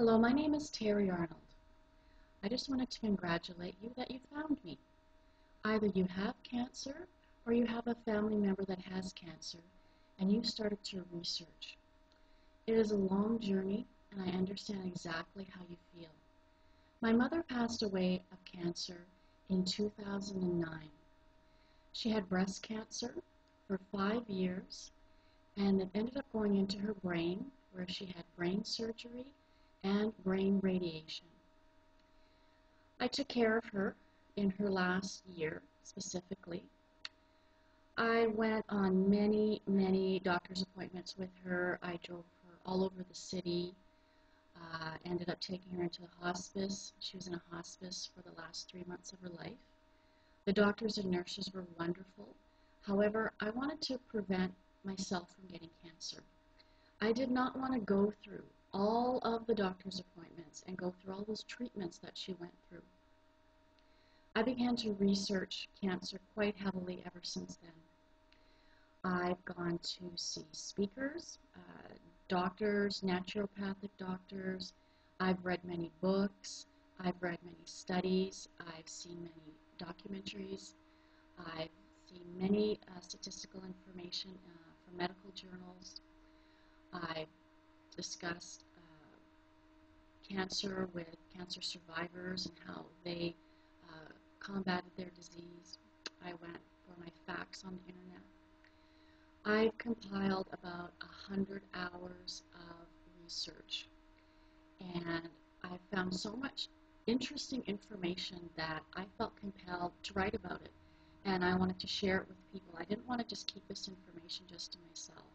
Hello, my name is Terry Arnold. I just wanted to congratulate you that you found me. Either you have cancer or you have a family member that has cancer and you started to research. It is a long journey and I understand exactly how you feel. My mother passed away of cancer in 2009. She had breast cancer for five years and it ended up going into her brain where she had brain surgery and brain radiation. I took care of her in her last year specifically. I went on many, many doctor's appointments with her. I drove her all over the city. Uh, ended up taking her into the hospice. She was in a hospice for the last three months of her life. The doctors and nurses were wonderful. However, I wanted to prevent myself from getting cancer. I did not want to go through all of the doctor's appointments and go through all those treatments that she went through. I began to research cancer quite heavily ever since then. I've gone to see speakers, uh, doctors, naturopathic doctors. I've read many books. I've read many studies. I've seen many documentaries. I've seen many uh, statistical information uh, from medical journals. I've discussed uh, cancer with cancer survivors and how they uh, combated their disease. I went for my facts on the internet. I've compiled about a hundred hours of research and I found so much interesting information that I felt compelled to write about it and I wanted to share it with people. I didn't want to just keep this information just to myself.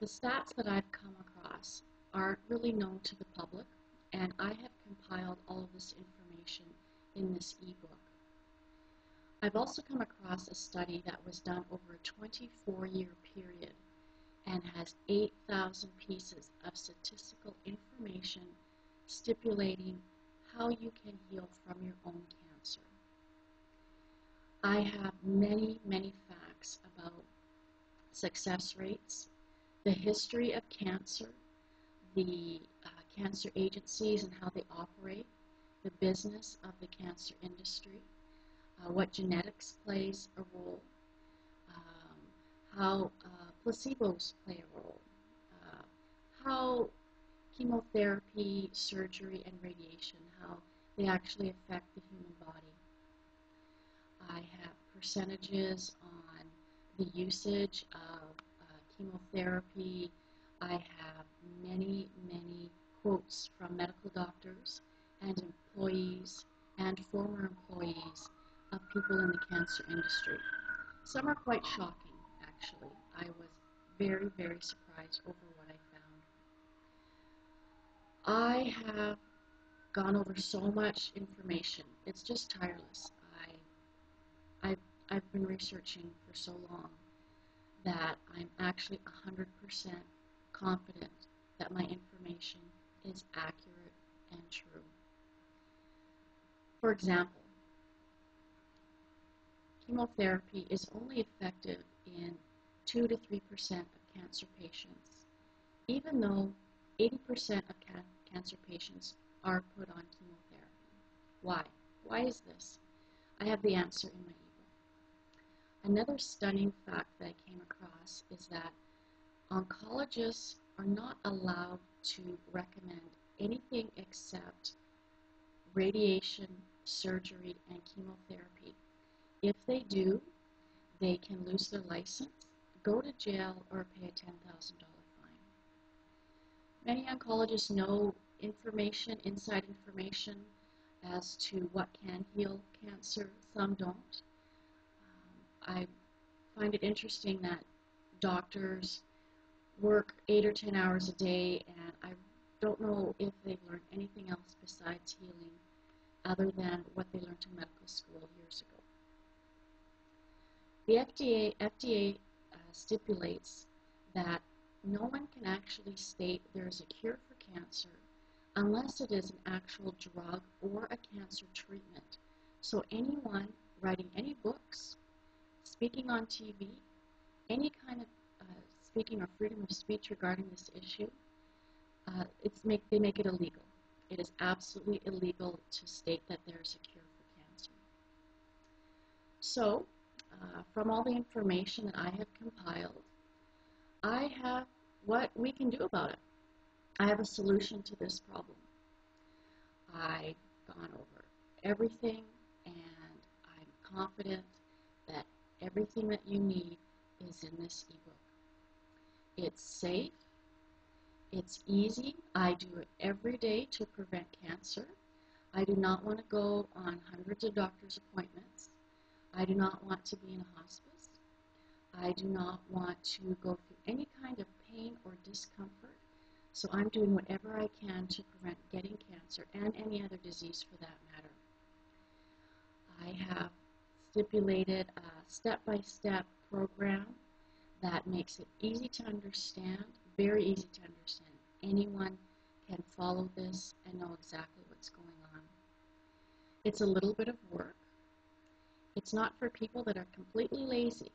The stats that I've come across aren't really known to the public, and I have compiled all of this information in this ebook. I've also come across a study that was done over a 24-year period and has 8,000 pieces of statistical information stipulating how you can heal from your own cancer. I have many, many facts about success rates, the history of cancer, the uh, cancer agencies and how they operate, the business of the cancer industry, uh, what genetics plays a role, um, how uh, placebos play a role, uh, how chemotherapy, surgery, and radiation, how they actually affect the human body. I have percentages on the usage of chemotherapy. I have many, many quotes from medical doctors and employees and former employees of people in the cancer industry. Some are quite shocking, actually. I was very, very surprised over what I found. I have gone over so much information. It's just tireless. I, I've, I've been researching for so long that I'm actually 100% confident that my information is accurate and true. For example, chemotherapy is only effective in 2 to 3% of cancer patients, even though 80% of ca cancer patients are put on chemotherapy. Why? Why is this? I have the answer in my Another stunning fact that I came across is that oncologists are not allowed to recommend anything except radiation, surgery, and chemotherapy. If they do, they can lose their license, go to jail, or pay a $10,000 fine. Many oncologists know information, inside information, as to what can heal cancer, some don't. I find it interesting that doctors work eight or ten hours a day, and I don't know if they've learned anything else besides healing other than what they learned in medical school years ago. The FDA, FDA uh, stipulates that no one can actually state there is a cure for cancer unless it is an actual drug or a cancer treatment. So anyone writing any books speaking on TV, any kind of uh, speaking or freedom of speech regarding this issue, uh, it's make, they make it illegal. It is absolutely illegal to state that there's a cure for cancer. So, uh, from all the information that I have compiled, I have what we can do about it. I have a solution to this problem. I've gone over everything and I'm confident everything that you need is in this ebook. It's safe, it's easy. I do it every day to prevent cancer. I do not want to go on hundreds of doctor's appointments. I do not want to be in a hospice. I do not want to go through any kind of pain or discomfort. So I'm doing whatever I can to prevent getting cancer and any other disease for that matter. I have stipulated a step-by-step program that makes it easy to understand, very easy to understand. Anyone can follow this and know exactly what's going on. It's a little bit of work. It's not for people that are completely lazy.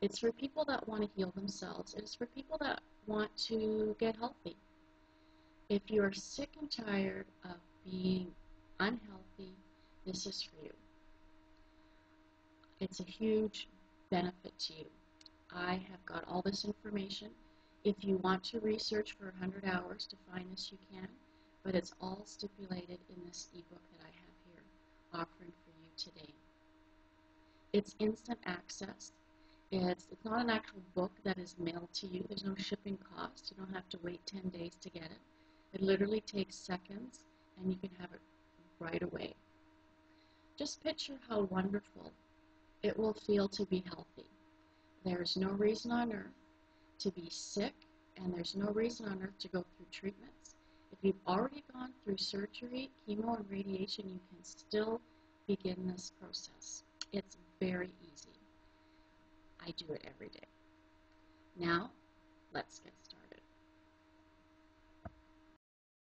It's for people that want to heal themselves. It's for people that want to get healthy. If you are sick and tired of being unhealthy, this is for you. It's a huge benefit to you. I have got all this information. If you want to research for 100 hours to find this, you can, but it's all stipulated in this ebook that I have here offering for you today. It's instant access. It's, it's not an actual book that is mailed to you. There's no shipping cost. You don't have to wait 10 days to get it. It literally takes seconds, and you can have it right away. Just picture how wonderful it will feel to be healthy. There's no reason on earth to be sick, and there's no reason on earth to go through treatments. If you've already gone through surgery, chemo, and radiation, you can still begin this process. It's very easy. I do it every day. Now, let's get started.